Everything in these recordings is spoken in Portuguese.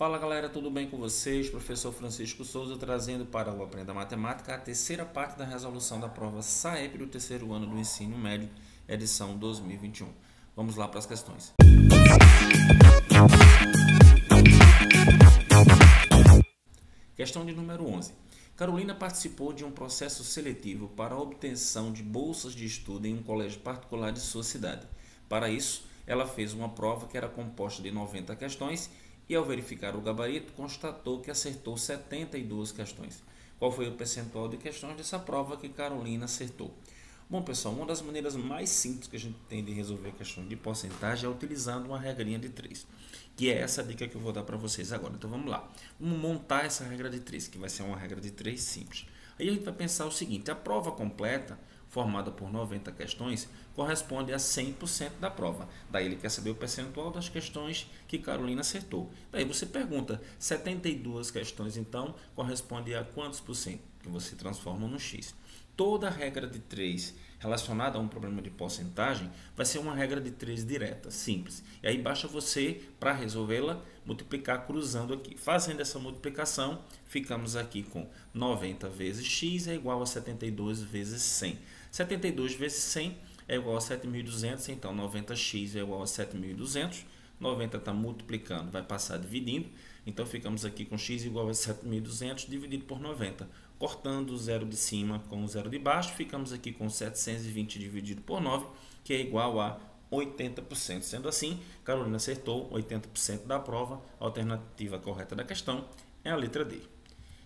Fala galera, tudo bem com vocês? Professor Francisco Souza trazendo para o Aprenda Matemática a terceira parte da resolução da prova SAEP do terceiro ano do ensino médio, edição 2021. Vamos lá para as questões. Questão de número 11. Carolina participou de um processo seletivo para a obtenção de bolsas de estudo em um colégio particular de sua cidade. Para isso, ela fez uma prova que era composta de 90 questões e, ao verificar o gabarito, constatou que acertou 72 questões. Qual foi o percentual de questões dessa prova que Carolina acertou? Bom, pessoal, uma das maneiras mais simples que a gente tem de resolver questões de porcentagem é utilizando uma regrinha de 3, que é essa dica que eu vou dar para vocês agora. Então vamos lá. Vamos montar essa regra de 3, que vai ser uma regra de 3 simples. Aí a gente vai pensar o seguinte: a prova completa formada por 90 questões, corresponde a 100% da prova. Daí ele quer saber o percentual das questões que Carolina acertou. Daí você pergunta, 72 questões então corresponde a quantos por cento? Que você transforma no x. Toda regra de 3 relacionada a um problema de porcentagem vai ser uma regra de 3 direta, simples. E aí basta você, para resolvê-la, multiplicar cruzando aqui. Fazendo essa multiplicação, ficamos aqui com 90 vezes x é igual a 72 vezes 100. 72 vezes 100 é igual a 7.200, então 90x é igual a 7.200. 90 está multiplicando, vai passar dividindo. Então ficamos aqui com x igual a 7.200 dividido por 90. Cortando o zero de cima com o zero de baixo, ficamos aqui com 720 dividido por 9, que é igual a 80%. Sendo assim, Carolina acertou 80% da prova. A alternativa correta da questão é a letra D.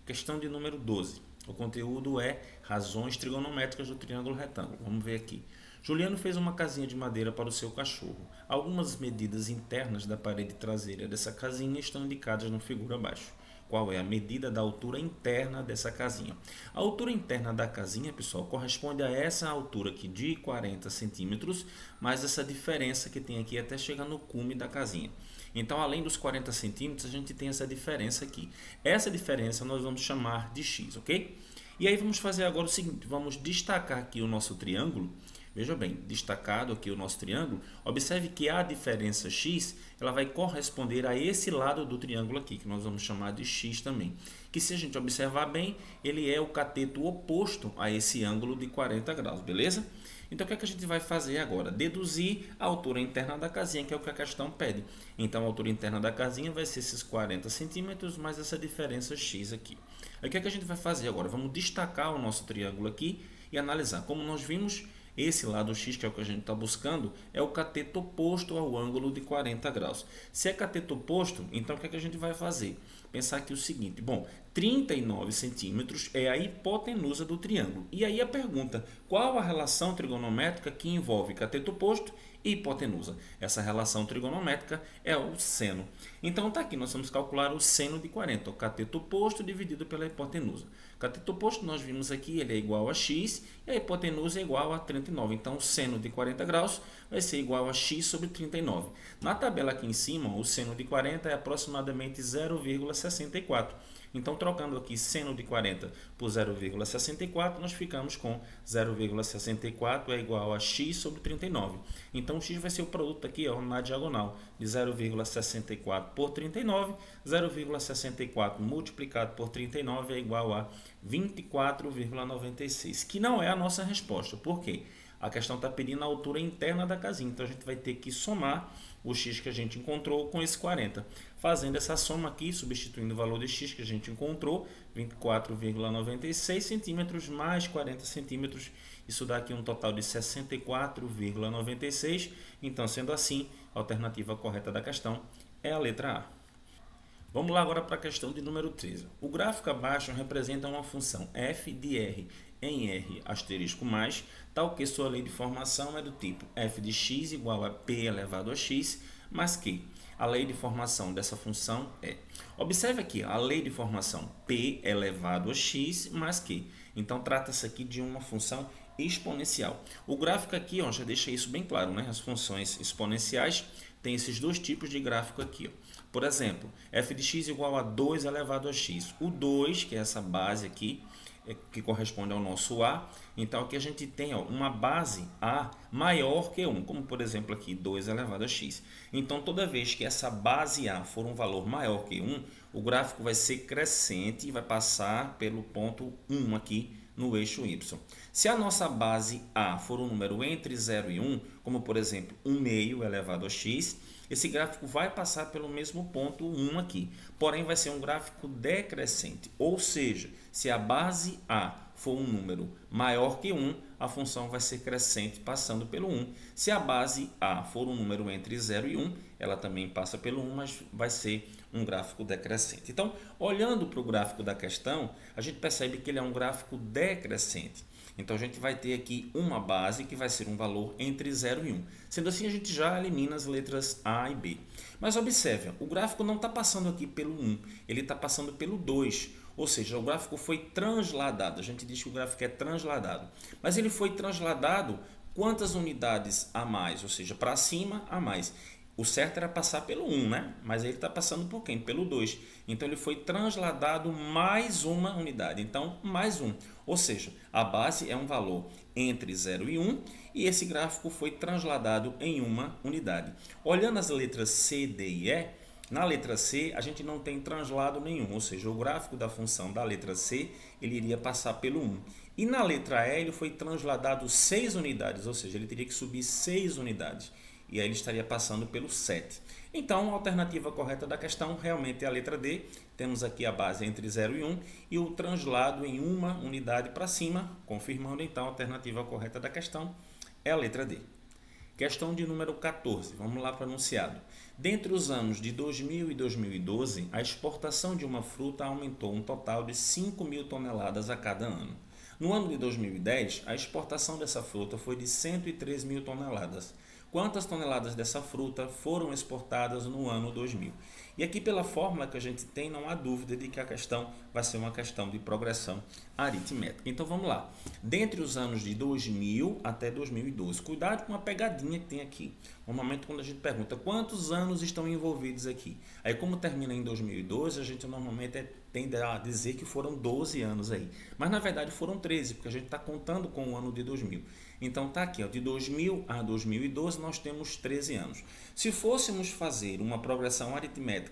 Questão de número 12. O conteúdo é razões trigonométricas do triângulo retângulo. Vamos ver aqui. Juliano fez uma casinha de madeira para o seu cachorro. Algumas medidas internas da parede traseira dessa casinha estão indicadas no figura abaixo. Qual é a medida da altura interna dessa casinha? A altura interna da casinha, pessoal, corresponde a essa altura aqui de 40 centímetros, mais essa diferença que tem aqui até chegar no cume da casinha. Então, além dos 40 centímetros, a gente tem essa diferença aqui. Essa diferença nós vamos chamar de x, ok? E aí vamos fazer agora o seguinte, vamos destacar aqui o nosso triângulo. Veja bem, destacado aqui o nosso triângulo, observe que a diferença x, ela vai corresponder a esse lado do triângulo aqui, que nós vamos chamar de x também. Que se a gente observar bem, ele é o cateto oposto a esse ângulo de 40 graus, beleza? Então, o que, é que a gente vai fazer agora? Deduzir a altura interna da casinha, que é o que a questão pede. Então, a altura interna da casinha vai ser esses 40 centímetros mais essa diferença x aqui. Aí, o que, é que a gente vai fazer agora? Vamos destacar o nosso triângulo aqui e analisar. Como nós vimos, esse lado x, que é o que a gente está buscando, é o cateto oposto ao ângulo de 40 graus. Se é cateto oposto, então o que, é que a gente vai fazer? Pensar aqui o seguinte, bom, 39 centímetros é a hipotenusa do triângulo. E aí a pergunta, qual a relação trigonométrica que envolve cateto oposto hipotenusa? Essa relação trigonométrica é o seno. Então está aqui, nós vamos calcular o seno de 40, o cateto oposto dividido pela hipotenusa. O cateto oposto nós vimos aqui, ele é igual a x e a hipotenusa é igual a 39. Então o seno de 40 graus vai ser igual a x sobre 39. Na tabela aqui em cima, o seno de 40 é aproximadamente 0,64. Então, trocando aqui seno de 40 por 0,64, nós ficamos com 0,64 é igual a x sobre 39. Então, x vai ser o produto aqui ó, na diagonal de 0,64 por 39. 0,64 multiplicado por 39 é igual a 24,96, que não é a nossa resposta. Por quê? A questão está pedindo a altura interna da casinha, então a gente vai ter que somar o x que a gente encontrou com esse 40. Fazendo essa soma aqui, substituindo o valor de x que a gente encontrou, 24,96 centímetros mais 40 centímetros, isso dá aqui um total de 64,96. Então, sendo assim, a alternativa correta da questão é a letra A. Vamos lá agora para a questão de número 13. O gráfico abaixo representa uma função f de r em r asterisco mais, tal que sua lei de formação é do tipo f de x igual a p elevado a x, mas que a lei de formação dessa função é. Observe aqui, a lei de formação p elevado a x, mais que. Então, trata-se aqui de uma função exponencial. O gráfico aqui ó, já deixa isso bem claro, né? As funções exponenciais têm esses dois tipos de gráfico aqui. Ó. Por exemplo, f de x igual a 2 elevado a x. O 2, que é essa base aqui, que corresponde ao nosso A. Então aqui a gente tem ó, uma base A maior que 1, como por exemplo aqui 2 elevado a x. Então toda vez que essa base A for um valor maior que 1, o gráfico vai ser crescente e vai passar pelo ponto 1 aqui no eixo y. Se a nossa base A for um número entre 0 e 1, como por exemplo 1 meio elevado a x, esse gráfico vai passar pelo mesmo ponto 1 aqui, porém vai ser um gráfico decrescente, ou seja, se a base A for um número maior que 1, a função vai ser crescente passando pelo 1. Se a base A for um número entre 0 e 1, ela também passa pelo 1, mas vai ser um gráfico decrescente. Então, olhando para o gráfico da questão, a gente percebe que ele é um gráfico decrescente. Então, a gente vai ter aqui uma base que vai ser um valor entre 0 e 1. Sendo assim, a gente já elimina as letras A e B. Mas observe, o gráfico não está passando aqui pelo 1, ele está passando pelo 2. Ou seja, o gráfico foi transladado. A gente diz que o gráfico é transladado. Mas ele foi transladado quantas unidades a mais? Ou seja, para cima a mais. O certo era passar pelo 1, né? Mas ele está passando por quem? Pelo 2. Então ele foi transladado mais uma unidade. Então, mais 1. Ou seja, a base é um valor entre 0 e 1 e esse gráfico foi transladado em uma unidade. Olhando as letras C, D e E, na letra C a gente não tem translado nenhum, ou seja, o gráfico da função da letra C ele iria passar pelo 1. E na letra E ele foi transladado 6 unidades, ou seja, ele teria que subir 6 unidades e aí ele estaria passando pelo 7. Então, a alternativa correta da questão realmente é a letra D. Temos aqui a base entre 0 e 1 e o translado em uma unidade para cima, confirmando então a alternativa correta da questão é a letra D. Questão de número 14, vamos lá para o enunciado. Dentre os anos de 2000 e 2012, a exportação de uma fruta aumentou um total de 5 mil toneladas a cada ano. No ano de 2010, a exportação dessa fruta foi de 103 mil toneladas, quantas toneladas dessa fruta foram exportadas no ano 2000. E aqui, pela fórmula que a gente tem, não há dúvida de que a questão vai ser uma questão de progressão aritmética. Então vamos lá. Dentre os anos de 2000 até 2012, cuidado com a pegadinha que tem aqui. Normalmente, quando a gente pergunta quantos anos estão envolvidos aqui, aí, como termina em 2012, a gente normalmente é, tende a dizer que foram 12 anos aí. Mas na verdade foram 13, porque a gente está contando com o ano de 2000. Então tá aqui, ó, de 2000 a 2012 nós temos 13 anos. Se fôssemos fazer uma progressão aritmética,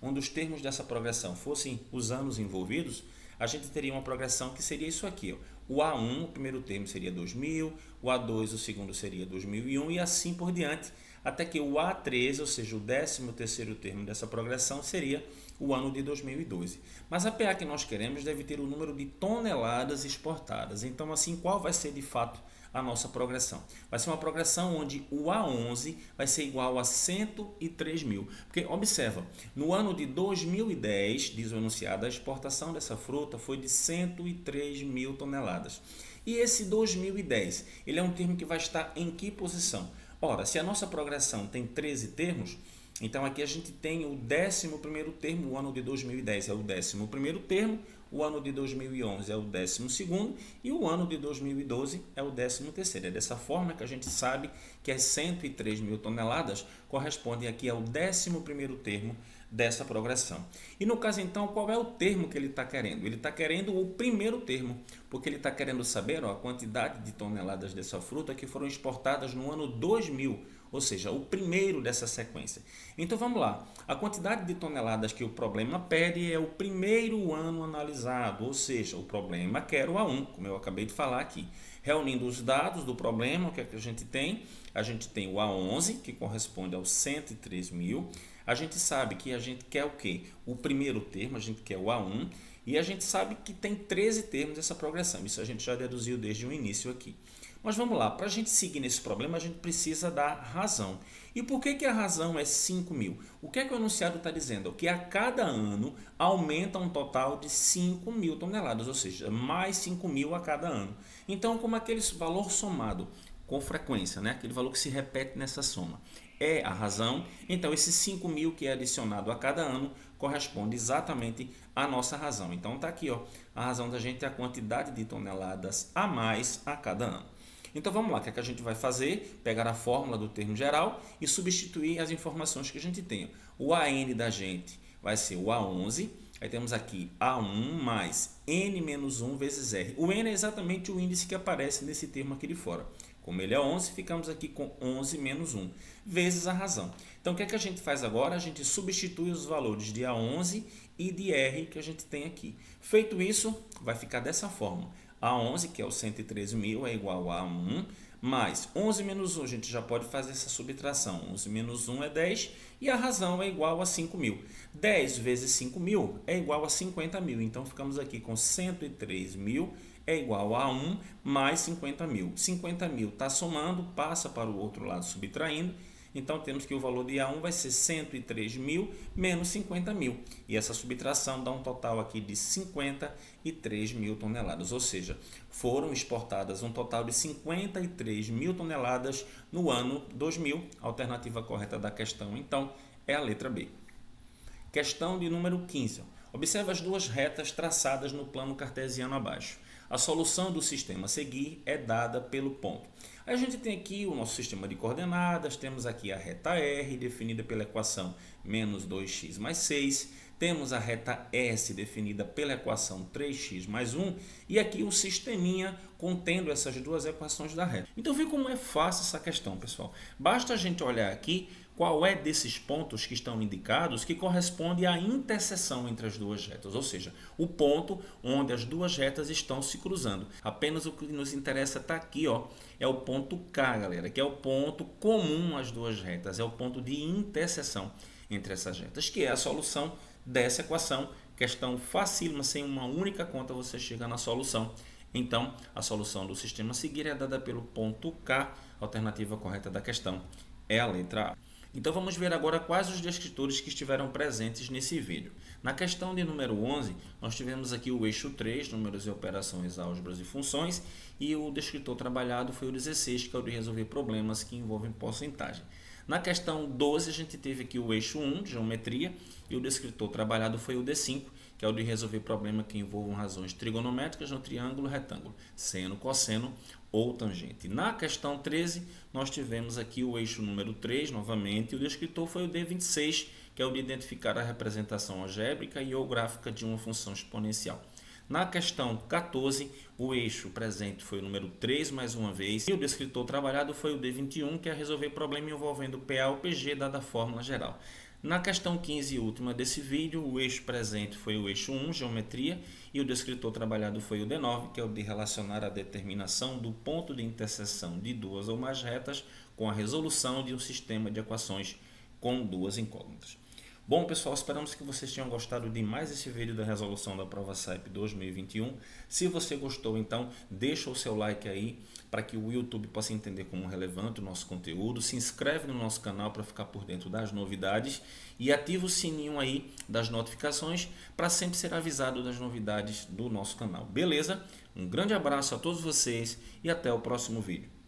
onde os termos dessa progressão fossem os anos envolvidos, a gente teria uma progressão que seria isso aqui. Ó. O A1, o primeiro termo seria 2000, o A2, o segundo seria 2001 e assim por diante, até que o A13, ou seja, o 13 terceiro termo dessa progressão seria o ano de 2012. Mas a PA que nós queremos deve ter o número de toneladas exportadas. Então, assim, qual vai ser de fato a nossa progressão. Vai ser uma progressão onde o A11 vai ser igual a 103 mil. Porque, observa, no ano de 2010, diz o enunciado, a exportação dessa fruta foi de 103 mil toneladas. E esse 2010, ele é um termo que vai estar em que posição? Ora, se a nossa progressão tem 13 termos, então aqui a gente tem o 11 termo, o ano de 2010 é o 11 termo, o ano de 2011 é o 12 e o ano de 2012 é o 13 É dessa forma que a gente sabe que as 103 mil toneladas correspondem aqui ao 11 termo dessa progressão. E no caso então, qual é o termo que ele está querendo? Ele está querendo o primeiro termo, porque ele está querendo saber ó, a quantidade de toneladas dessa fruta que foram exportadas no ano 2000, ou seja, o primeiro dessa sequência. Então vamos lá. A quantidade de toneladas que o problema pede é o primeiro ano analisado, ou seja, o problema quer o A1, como eu acabei de falar aqui. Reunindo os dados do problema, o que, é que a gente tem? A gente tem o A11, que corresponde aos 103 mil. A gente sabe que a gente quer o quê? O primeiro termo, a gente quer o A1. E a gente sabe que tem 13 termos essa progressão. Isso a gente já deduziu desde o início aqui. Mas vamos lá, para a gente seguir nesse problema, a gente precisa dar razão. E por que, que a razão é 5 mil? O que é que o enunciado está dizendo? Que a cada ano aumenta um total de 5 mil toneladas, ou seja, mais 5 mil a cada ano. Então, como aquele valor somado com frequência, né? aquele valor que se repete nessa soma, é a razão, então esse 5 mil que é adicionado a cada ano corresponde exatamente à nossa razão. Então está aqui, ó, a razão da gente é a quantidade de toneladas a mais a cada ano. Então vamos lá, o que, é que a gente vai fazer? Pegar a fórmula do termo geral e substituir as informações que a gente tem. O AN da gente vai ser o A11, Aí temos aqui A1 mais N menos 1 vezes R. O N é exatamente o índice que aparece nesse termo aqui de fora. Como ele é 11, ficamos aqui com 11 menos 1, vezes a razão. Então, o que, é que a gente faz agora? A gente substitui os valores de A11 e de R que a gente tem aqui. Feito isso, vai ficar dessa forma. A11, que é o 113 mil, é igual a 1, mais 11 menos 1, a gente já pode fazer essa subtração. 11 menos 1 é 10 e a razão é igual a 5 mil. 10 vezes 5 mil é igual a 50 mil. Então, ficamos aqui com 103 mil é igual a 1 mais 50 mil. 50 mil está somando, passa para o outro lado subtraindo. Então, temos que o valor de A1 vai ser 103 mil menos 50 mil. E essa subtração dá um total aqui de 53 mil toneladas. Ou seja, foram exportadas um total de 53 mil toneladas no ano 2000. A alternativa correta da questão, então, é a letra B. Questão de número 15. Observe as duas retas traçadas no plano cartesiano abaixo. A solução do sistema a seguir é dada pelo ponto. A gente tem aqui o nosso sistema de coordenadas, temos aqui a reta R, definida pela equação menos 2x mais 6, temos a reta S, definida pela equação 3x mais 1, e aqui o sisteminha contendo essas duas equações da reta. Então, vê como é fácil essa questão, pessoal. Basta a gente olhar aqui qual é desses pontos que estão indicados que corresponde à interseção entre as duas retas, ou seja, o ponto onde as duas retas estão se cruzando. Apenas o que nos interessa está aqui, ó, é o ponto K, galera, que é o ponto comum às duas retas, é o ponto de interseção entre essas retas, que é a solução dessa equação. Questão facílima, sem uma única conta você chega na solução. Então, a solução do sistema a seguir é dada pelo ponto K, alternativa correta da questão é a letra A. Então vamos ver agora quais os descritores que estiveram presentes nesse vídeo. Na questão de número 11, nós tivemos aqui o eixo 3, números e operações, álgebras e funções, e o descritor trabalhado foi o 16, que é o de resolver problemas que envolvem porcentagem. Na questão 12, a gente teve aqui o eixo 1, geometria, e o descritor trabalhado foi o D5, que é o de resolver problema que envolvam razões trigonométricas no triângulo retângulo, seno, cosseno ou tangente. Na questão 13, nós tivemos aqui o eixo número 3, novamente, e o descritor foi o D26, que é o de identificar a representação algébrica e ou gráfica de uma função exponencial. Na questão 14, o eixo presente foi o número 3 mais uma vez, e o descritor trabalhado foi o D21, que é resolver problema envolvendo PA ou PG, dada a fórmula geral. Na questão 15 e última desse vídeo, o eixo presente foi o eixo 1, geometria, e o descritor trabalhado foi o D9, que é o de relacionar a determinação do ponto de interseção de duas ou mais retas com a resolução de um sistema de equações com duas incógnitas. Bom, pessoal, esperamos que vocês tenham gostado de mais esse vídeo da resolução da prova SAIP 2021. Se você gostou, então, deixa o seu like aí para que o YouTube possa entender como relevante o nosso conteúdo. Se inscreve no nosso canal para ficar por dentro das novidades e ativa o sininho aí das notificações para sempre ser avisado das novidades do nosso canal. Beleza? Um grande abraço a todos vocês e até o próximo vídeo.